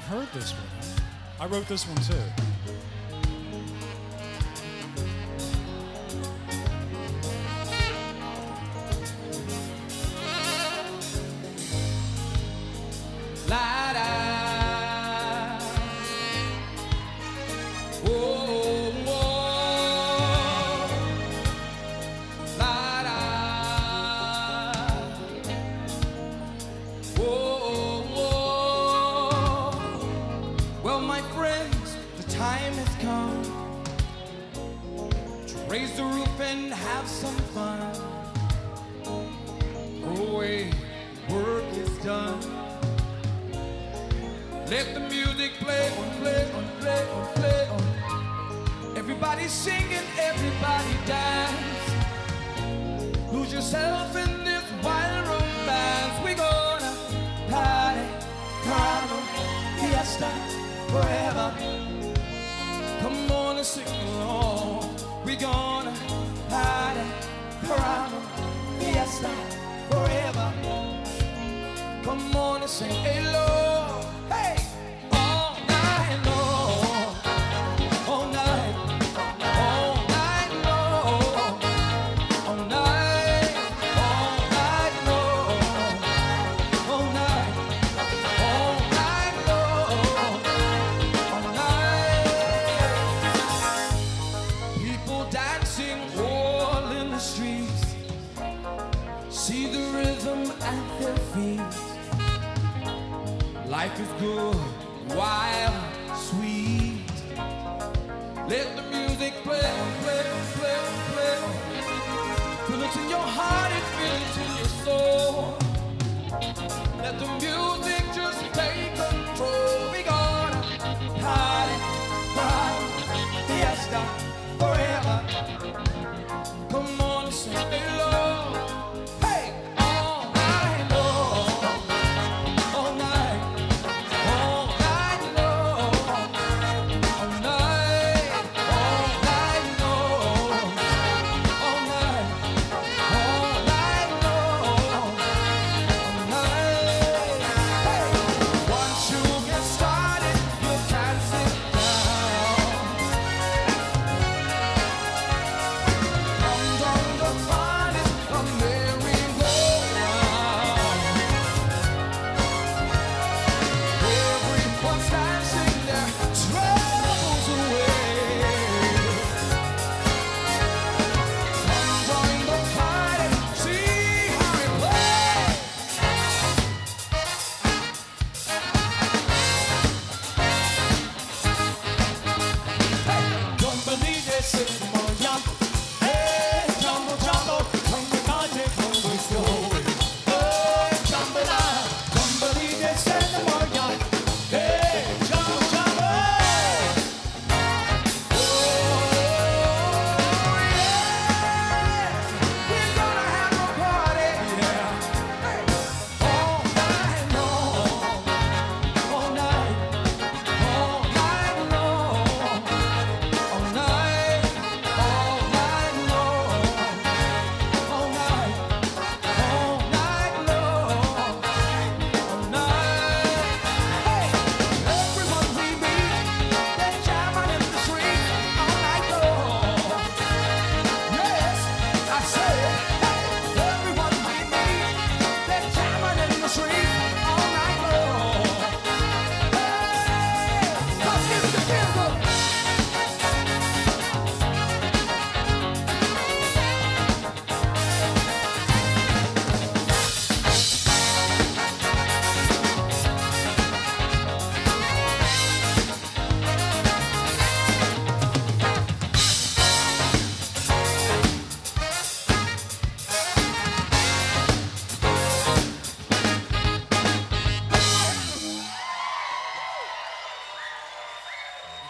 you've heard this one. I wrote this one too. And have some fun. Away, work is done. Let the music play on, play on, play on, play on. Everybody singing, everybody dance. Lose yourself in this wild romance. We gonna party, carnival, fiesta, forever. Come on and sing along. We gonna See the rhythm at their feet. Life is good, wild, sweet. Let the music play, play, play, play. Feel it in your heart and feel it in your soul. Let the music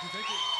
Thank you.